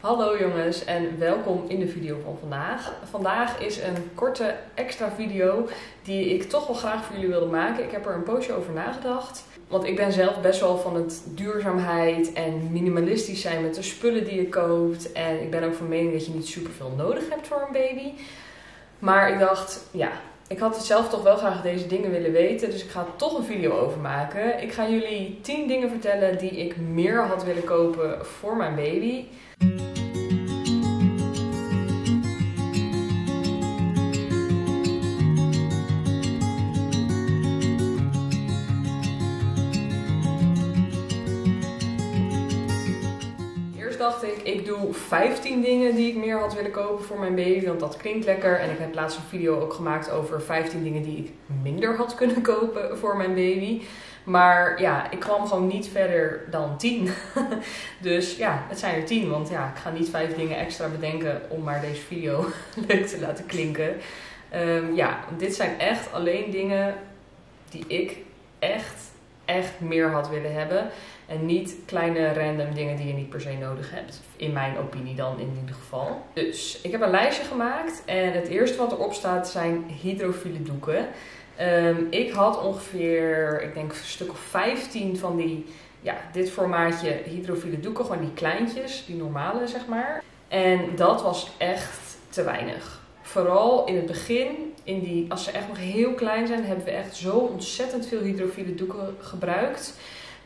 Hallo jongens en welkom in de video van vandaag. Vandaag is een korte extra video die ik toch wel graag voor jullie wilde maken. Ik heb er een poosje over nagedacht. Want ik ben zelf best wel van het duurzaamheid en minimalistisch zijn met de spullen die je koopt. En ik ben ook van mening dat je niet super veel nodig hebt voor een baby. Maar ik dacht, ja, ik had het zelf toch wel graag deze dingen willen weten. Dus ik ga er toch een video over maken. Ik ga jullie 10 dingen vertellen die ik meer had willen kopen voor mijn baby. Dacht ik, ik doe 15 dingen die ik meer had willen kopen voor mijn baby, want dat klinkt lekker. En ik heb laatst een video ook gemaakt over 15 dingen die ik minder had kunnen kopen voor mijn baby. Maar ja, ik kwam gewoon niet verder dan 10. dus ja, het zijn er 10. Want ja, ik ga niet 5 dingen extra bedenken om maar deze video leuk te laten klinken. Um, ja, dit zijn echt alleen dingen die ik echt, echt meer had willen hebben. En niet kleine random dingen die je niet per se nodig hebt. In mijn opinie dan in ieder geval. Dus ik heb een lijstje gemaakt. En het eerste wat erop staat zijn hydrofiele doeken. Um, ik had ongeveer, ik denk een stuk of 15 van die, ja, dit formaatje hydrofiele doeken. Gewoon die kleintjes, die normale zeg maar. En dat was echt te weinig. Vooral in het begin, in die, als ze echt nog heel klein zijn, hebben we echt zo ontzettend veel hydrofiele doeken gebruikt.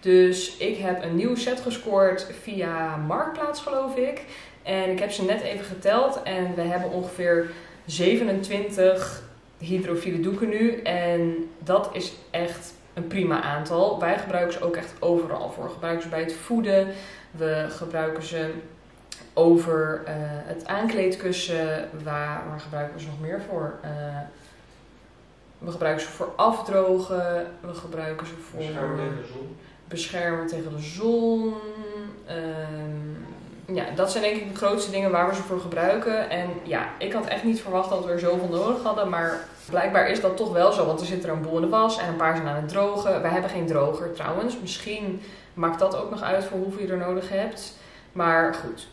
Dus ik heb een nieuw set gescoord via Marktplaats, geloof ik. En ik heb ze net even geteld en we hebben ongeveer 27 hydrofiele doeken nu. En dat is echt een prima aantal. Wij gebruiken ze ook echt overal voor. We gebruiken ze bij het voeden. We gebruiken ze over uh, het aankleedkussen. Waar, waar gebruiken we ze nog meer voor? Uh, we gebruiken ze voor afdrogen. We gebruiken ze voor... Beschermen tegen de zon. Beschermen tegen de zon. Um, ja, dat zijn denk ik de grootste dingen waar we ze voor gebruiken. En ja, ik had echt niet verwacht dat we er zoveel nodig hadden. Maar blijkbaar is dat toch wel zo. Want er zit er een boel in de was en een paar zijn aan het drogen. Wij hebben geen droger trouwens. Misschien maakt dat ook nog uit voor hoeveel je er nodig hebt. Maar goed,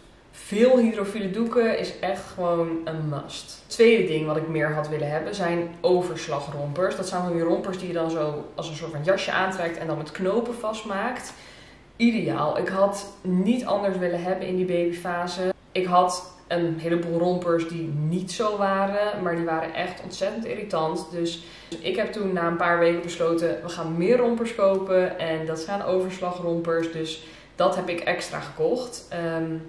veel hydrofiele doeken is echt gewoon een must. Tweede ding wat ik meer had willen hebben zijn overslagrompers. Dat zijn van die rompers die je dan zo als een soort van jasje aantrekt en dan met knopen vastmaakt. Ideaal. Ik had niet anders willen hebben in die babyfase. Ik had een heleboel rompers die niet zo waren, maar die waren echt ontzettend irritant. Dus ik heb toen na een paar weken besloten, we gaan meer rompers kopen en dat zijn overslagrompers. Dus dat heb ik extra gekocht. Um,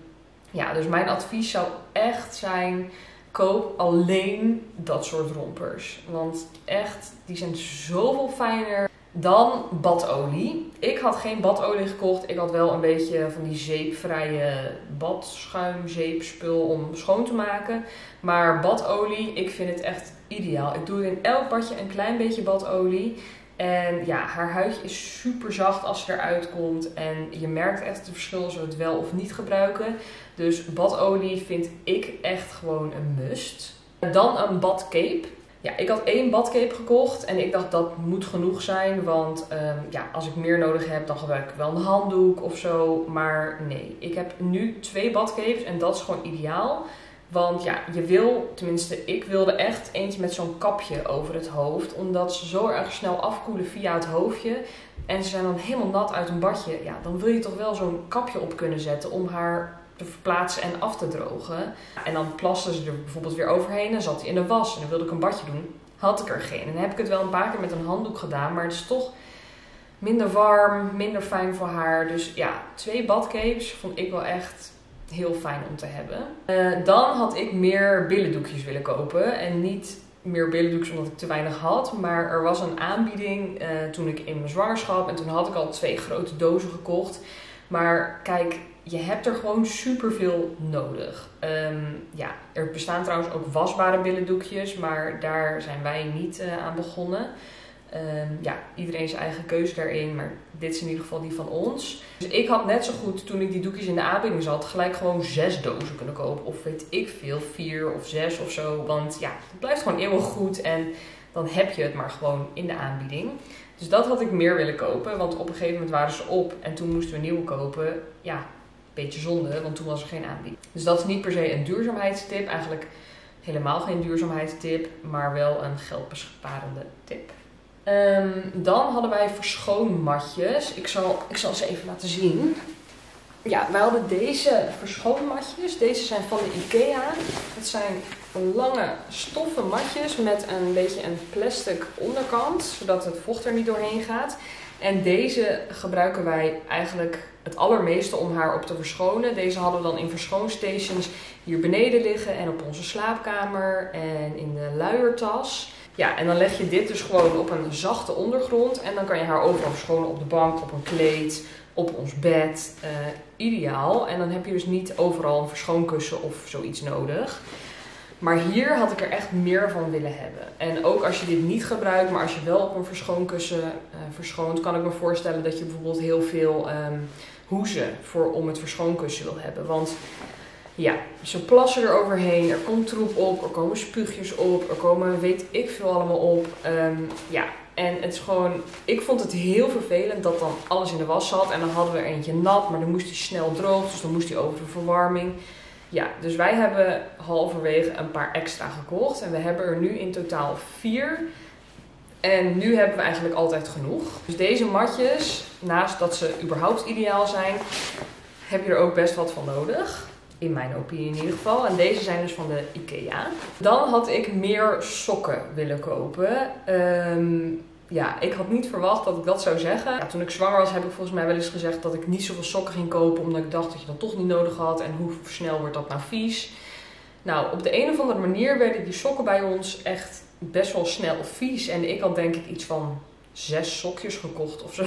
ja, dus mijn advies zou echt zijn: koop alleen dat soort rompers. Want echt, die zijn zoveel fijner dan badolie. Ik had geen badolie gekocht. Ik had wel een beetje van die zeepvrije badschuimzeepspul om schoon te maken. Maar badolie, ik vind het echt ideaal. Ik doe in elk badje een klein beetje badolie. En ja, haar huidje is super zacht als ze eruit komt. En je merkt echt het verschil als we het wel of niet gebruiken. Dus badolie vind ik echt gewoon een must. Dan een badcape. Ja, ik had één badcape gekocht en ik dacht dat moet genoeg zijn. Want um, ja, als ik meer nodig heb, dan gebruik ik wel een handdoek of zo. Maar nee, ik heb nu twee badcapes en dat is gewoon ideaal. Want ja, je wil, tenminste ik wilde echt eentje met zo'n kapje over het hoofd. Omdat ze zo erg snel afkoelen via het hoofdje. En ze zijn dan helemaal nat uit een badje. Ja, dan wil je toch wel zo'n kapje op kunnen zetten om haar te verplaatsen en af te drogen. En dan plaste ze er bijvoorbeeld weer overheen en zat hij in de was. En dan wilde ik een badje doen. Had ik er geen. En dan heb ik het wel een paar keer met een handdoek gedaan. Maar het is toch minder warm, minder fijn voor haar. Dus ja, twee badcapes vond ik wel echt heel fijn om te hebben. Uh, dan had ik meer billendoekjes willen kopen. En niet meer billendoekjes omdat ik te weinig had. Maar er was een aanbieding uh, toen ik in mijn zwangerschap. En toen had ik al twee grote dozen gekocht. Maar kijk, je hebt er gewoon superveel nodig. Um, ja, er bestaan trouwens ook wasbare billendoekjes. Maar daar zijn wij niet uh, aan begonnen. Um, ja, iedereen zijn eigen keuze daarin, maar dit is in ieder geval die van ons. Dus ik had net zo goed, toen ik die doekjes in de aanbieding zat, gelijk gewoon zes dozen kunnen kopen. Of weet ik veel, vier of zes of zo. Want ja, het blijft gewoon eeuwig goed en dan heb je het maar gewoon in de aanbieding. Dus dat had ik meer willen kopen, want op een gegeven moment waren ze op en toen moesten we nieuwe kopen. Ja, beetje zonde, want toen was er geen aanbieding. Dus dat is niet per se een duurzaamheidstip. Eigenlijk helemaal geen duurzaamheidstip, maar wel een geldbesparende tip. Ehm, dan hadden wij verschoonmatjes. Ik zal, ik zal ze even laten zien. Ja, wij hadden deze verschoonmatjes. Deze zijn van de IKEA. Het zijn lange stoffen matjes met een beetje een plastic onderkant, zodat het vocht er niet doorheen gaat. En deze gebruiken wij eigenlijk het allermeeste om haar op te verschonen. Deze hadden we dan in verschoonstations hier beneden liggen en op onze slaapkamer en in de luiertas. Ja, en dan leg je dit dus gewoon op een zachte ondergrond en dan kan je haar overal verschonen op de bank, op een kleed, op ons bed. Uh, ideaal. En dan heb je dus niet overal een verschoonkussen of zoiets nodig. Maar hier had ik er echt meer van willen hebben. En ook als je dit niet gebruikt, maar als je wel op een verschoonkussen uh, verschoont, kan ik me voorstellen dat je bijvoorbeeld heel veel um, hoezen voor, om het verschoonkussen wil hebben. Want ja, ze plassen er overheen, er komt troep op, er komen spuugjes op, er komen weet ik veel allemaal op. Um, ja, en het is gewoon, ik vond het heel vervelend dat dan alles in de was zat. En dan hadden we er eentje nat, maar dan moest hij snel droog, dus dan moest hij over de verwarming. Ja, dus wij hebben halverwege een paar extra gekocht. En we hebben er nu in totaal vier. En nu hebben we eigenlijk altijd genoeg. Dus deze matjes, naast dat ze überhaupt ideaal zijn, heb je er ook best wat van nodig. In mijn opinie in ieder geval. En deze zijn dus van de IKEA. Dan had ik meer sokken willen kopen. Um, ja, ik had niet verwacht dat ik dat zou zeggen. Ja, toen ik zwanger was, heb ik volgens mij wel eens gezegd dat ik niet zoveel sokken ging kopen. Omdat ik dacht dat je dat toch niet nodig had. En hoe snel wordt dat nou vies? Nou, op de een of andere manier werden die sokken bij ons echt best wel snel vies. En ik had denk ik iets van zes sokjes gekocht of zo.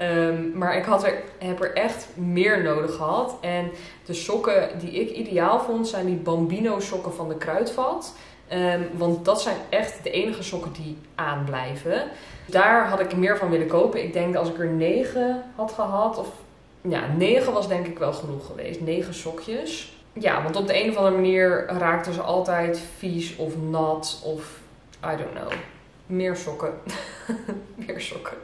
Um, maar ik had er, heb er echt meer nodig gehad. En de sokken die ik ideaal vond, zijn die Bambino sokken van de Kruidvat. Um, want dat zijn echt de enige sokken die aanblijven. Daar had ik meer van willen kopen. Ik denk dat als ik er 9 had gehad, of ja, 9 was denk ik wel genoeg geweest. 9 sokjes. Ja, want op de een of andere manier raakten ze altijd vies of nat of I don't know. Meer sokken. meer sokken.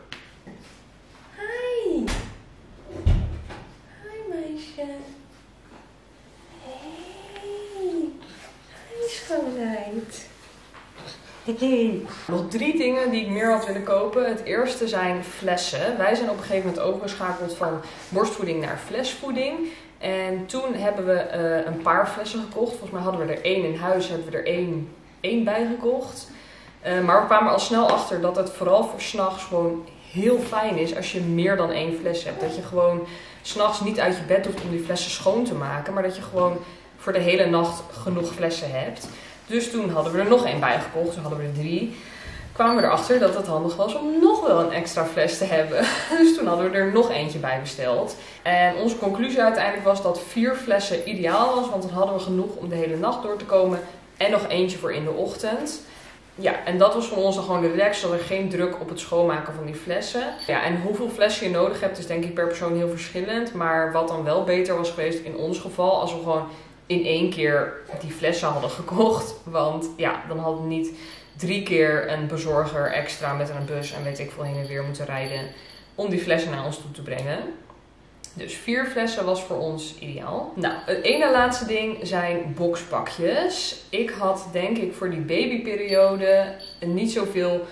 Nog drie dingen die ik meer had willen kopen. Het eerste zijn flessen. Wij zijn op een gegeven moment overgeschakeld van borstvoeding naar flesvoeding. En toen hebben we uh, een paar flessen gekocht. Volgens mij hadden we er één in huis, hebben we er één, één bij gekocht. Uh, maar we kwamen al snel achter dat het vooral voor s'nachts gewoon heel fijn is als je meer dan één fles hebt. Dat je gewoon s'nachts niet uit je bed hoeft om die flessen schoon te maken, maar dat je gewoon voor de hele nacht genoeg flessen hebt. Dus toen hadden we er nog één bij gekocht. Toen hadden we er drie. Kwamen we erachter dat het handig was om nog wel een extra fles te hebben. Dus toen hadden we er nog eentje bij besteld. En onze conclusie uiteindelijk was dat vier flessen ideaal was. Want dan hadden we genoeg om de hele nacht door te komen. En nog eentje voor in de ochtend. Ja, en dat was voor ons dan gewoon de relax. Dat er geen druk op het schoonmaken van die flessen. Ja, en hoeveel flessen je nodig hebt is denk ik per persoon heel verschillend. Maar wat dan wel beter was geweest in ons geval. Als we gewoon in één keer die flessen hadden gekocht. Want ja, dan hadden we niet drie keer een bezorger extra met een bus en weet ik veel heen en weer moeten rijden om die flessen naar ons toe te brengen. Dus vier flessen was voor ons ideaal. Nou, het ene laatste ding zijn boxpakjes. Ik had denk ik voor die babyperiode niet zoveel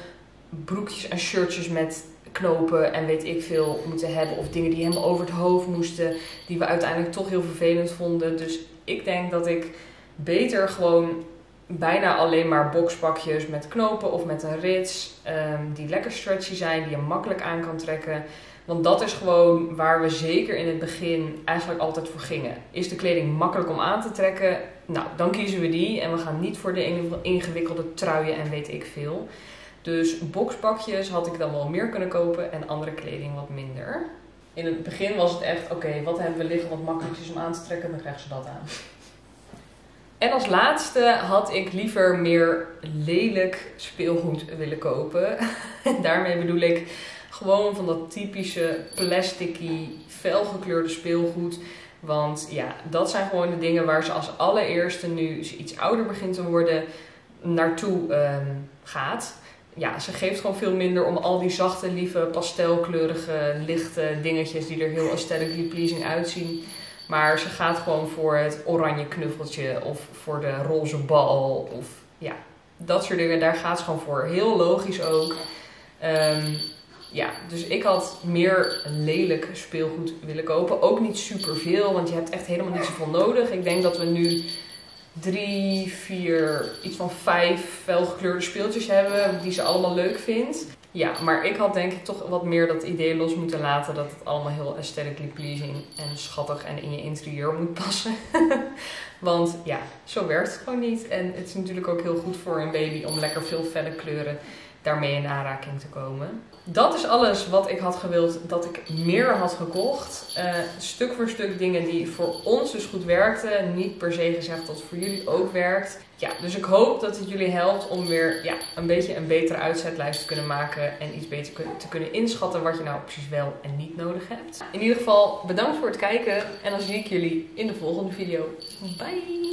broekjes en shirtjes met knopen en weet ik veel moeten hebben. Of dingen die helemaal over het hoofd moesten. Die we uiteindelijk toch heel vervelend vonden. Dus ik denk dat ik beter gewoon bijna alleen maar boxpakjes met knopen of met een rits. Um, die lekker stretchy zijn, die je makkelijk aan kan trekken. Want dat is gewoon waar we zeker in het begin eigenlijk altijd voor gingen. Is de kleding makkelijk om aan te trekken? Nou, dan kiezen we die. En we gaan niet voor de ingewikkelde truien en weet ik veel. Dus boxpakjes had ik dan wel meer kunnen kopen en andere kleding wat minder. In het begin was het echt, oké, wat hebben we liggen wat makkelijk is om aan te trekken, dan krijgen ze dat aan. En als laatste had ik liever meer lelijk speelgoed willen kopen. En daarmee bedoel ik gewoon van dat typische plasticky, felgekleurde speelgoed. Want ja, dat zijn gewoon de dingen waar ze als allereerste nu ze iets ouder begint te worden naartoe um, gaat ja, ze geeft gewoon veel minder om al die zachte, lieve, pastelkleurige, lichte dingetjes die er heel aesthetically pleasing uitzien. Maar ze gaat gewoon voor het oranje knuffeltje of voor de roze bal. Of ja, dat soort dingen. Daar gaat ze gewoon voor. Heel logisch ook. Ehm, ja, dus ik had meer lelijk speelgoed willen kopen. Ook niet superveel, want je hebt echt helemaal niet zoveel nodig. Ik denk dat we nu drie, vier, iets van vijf felgekleurde speeltjes hebben die ze allemaal leuk vindt. Ja, maar ik had denk ik toch wat meer dat idee los moeten laten dat het allemaal heel aesthetically pleasing en schattig en in je interieur moet passen. Want ja, zo werkt het gewoon niet. En het is natuurlijk ook heel goed voor een baby om lekker veel felle kleuren daarmee in aanraking te komen. Dat is alles wat ik had gewild dat ik meer had gekocht. Uh, stuk voor stuk dingen die voor ons dus goed werkten. Niet per se gezegd dat het voor jullie ook werkt. Ja, dus ik hoop dat het jullie helpt om weer ja, een beetje een betere uitzetlijst te kunnen maken. En iets beter te kunnen inschatten wat je nou precies wel en niet nodig hebt. In ieder geval bedankt voor het kijken. En dan zie ik jullie in de volgende video. Bye!